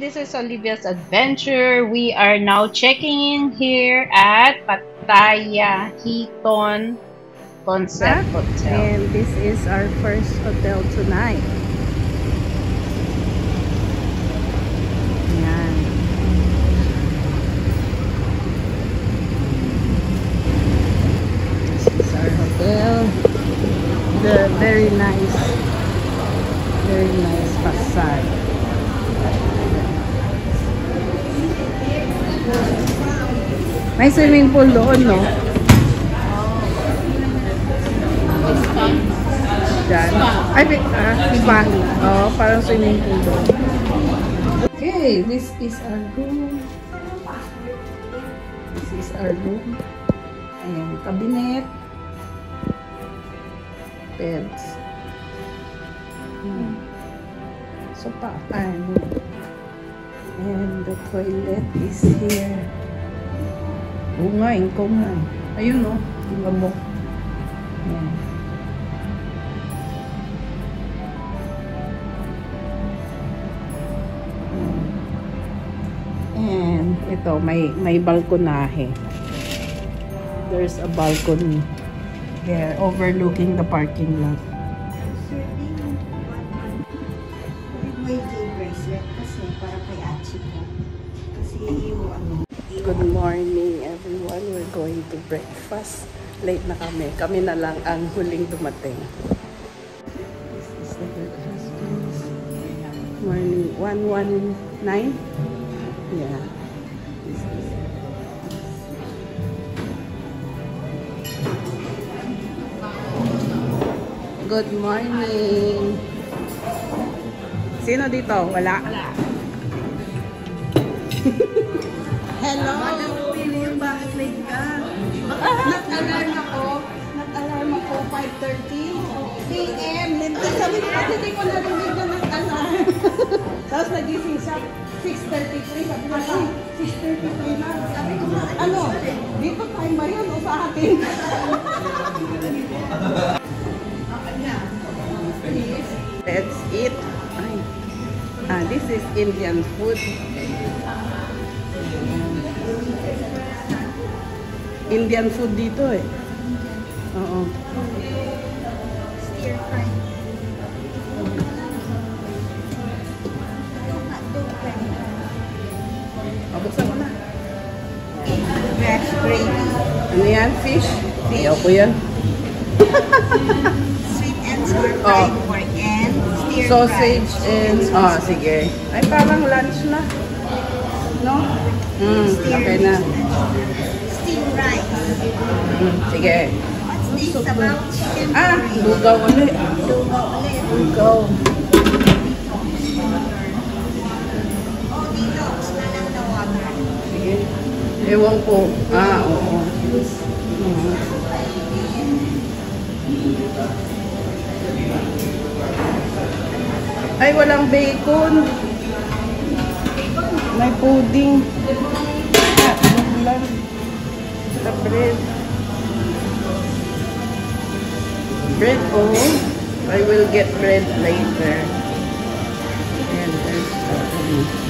This is Olivia's Adventure. We are now checking in here at Pattaya Hiton Concept Hotel. And this is our first hotel tonight. Yan. This is our hotel. The very nice, very nice facade. Pool doon, no? Diyan. Ay, ah, iba. Oh, parang swimming pool doon. Okay, this is our room. This is our room. Ayan, cabinet. Beds. Hmm. Sopa. Ano. And the toilet is here. Oo nga, ingko nga. Ayun, no? Yung lamok. Ayan. And ito, may may balkonahe. There's a balcony there overlooking the parking lot. Breakfast. Late na kami. Kami na lang ang huling dumating. This is the breakfast place. Morning 119? Yeah. This is Good morning. Sino dito? Wala? Wala. Hello. Ka? Nag-alarm ako. Nag-alarm ako 5.30 p.m. Sabi ko, bakit hindi ko narinig na nag-alarm? Tapos nagising siya 6.33. Sabi ko, ay, 6.33 na. Sabi ko, ano, dito time ba yun o sa atin? Let's eat. Ay. Ah, this is Indian food. Indian food dito eh. Oo. Stir fry. Mabuksan mo na. Fresh gravy. Ano yan? Fish? Ayaw ko yan. Sweet and sour Oh. fried pork and stir Sausage fry. and... Oh, sige. Ay, parang lunch na. No? Hmm, okay na. Steamed rice. Hmm, sige. What's this about chicken Ah, lugaw ulit. Lugaw ulit. Lugaw. Oh, dito. na lang na water. Sige. Ewan ko. Ah, oo. Mhm. Ay, walang bacon. May pudding. Ah, ano lang. The bread. Bread, oh. I will get bread later. And there's the...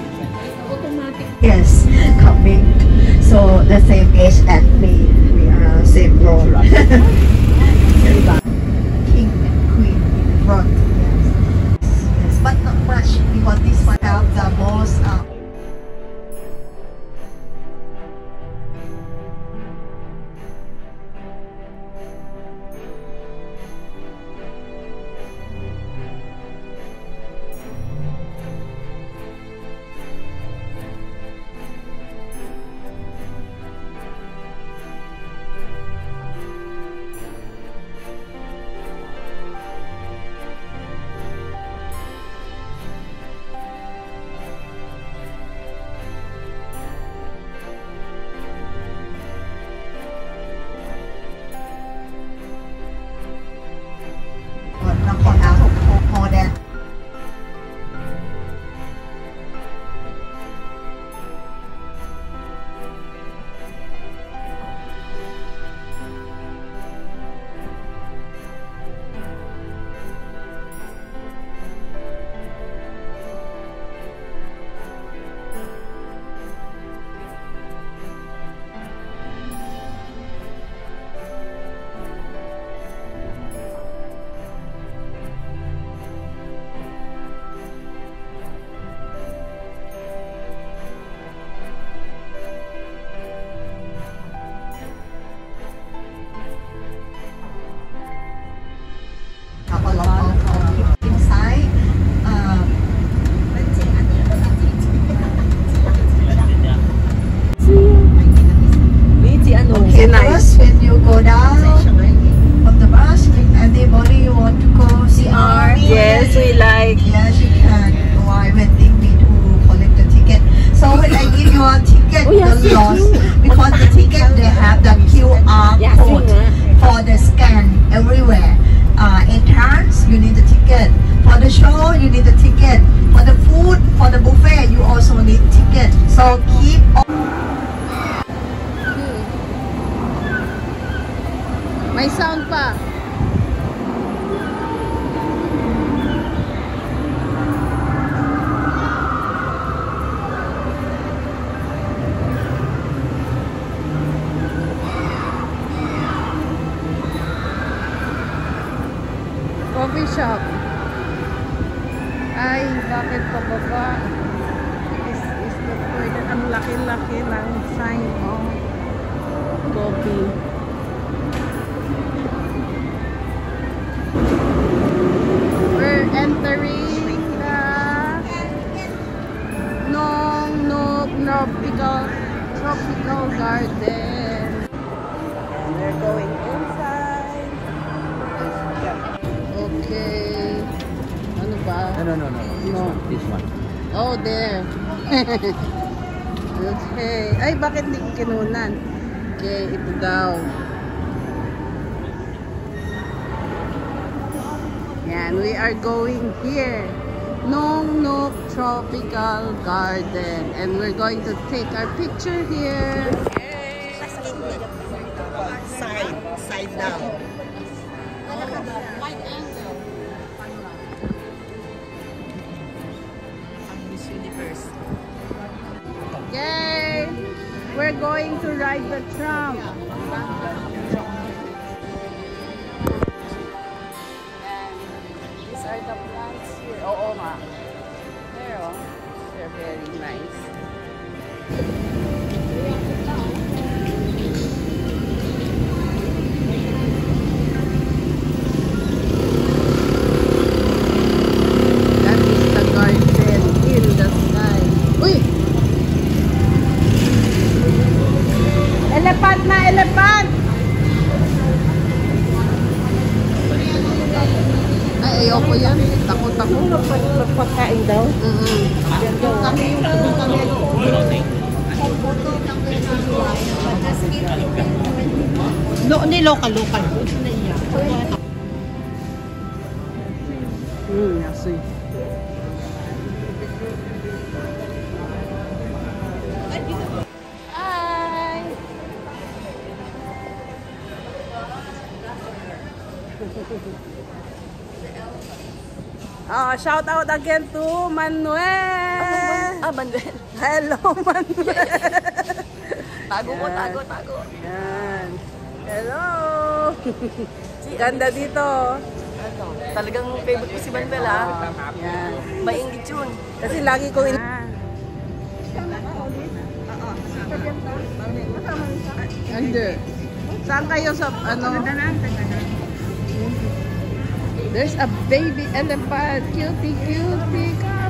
Yes, coming. So the same age as me. We are same role. when I give you a ticket, don't lost because the ticket they have the QR code for the scan everywhere. Uh, entrance, you need the ticket. For the show, you need the ticket. For the food, for the buffet, you also need ticket. So keep on. Pa. Coffee shop. Ay, bakit pababa? Is, is the toilet. Ang laki-laki ng sign, oh. Coffee. We're entering the Nong Nok Tropical Tropical Garden. And we're going No, no, no, no. This No. one. This one. Oh, there. okay. Ay, bakit hindi ko kinunan? Okay, ito daw. Yan, we are going here. Nong Nok Tropical Garden. And we're going to take our picture here. Side, side down. Going to ride the tram. These are the plants here. Oh, oh, there, oh. They're very nice. Ayoko yan. Takot ako. Pagkain daw. Mm-mm. Kami yung kami. Lo, hindi local, local. Mm, yasoy. Hi! Ah, shout out again to Manuel. Ah, Manuel. Hello, Manuel. Tago ko, tago, tago. Yan. Hello. Ganda dito. Ano, talagang favorite ko si Manuel ha. Yan. Maingit yun. Kasi lagi ko in... Hindi. Saan kayo sa ano? There's a baby elephant. Cutie, cutie.